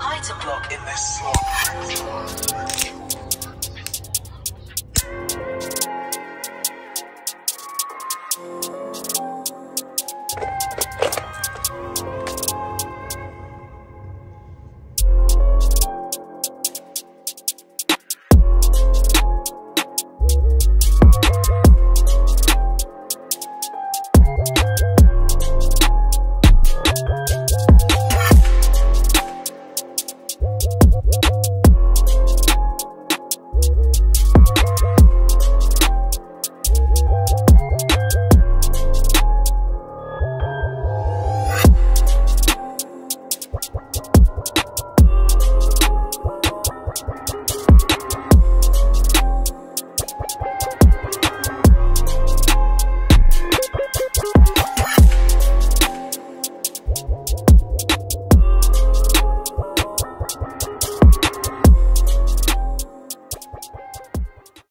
Hide a block in this slot.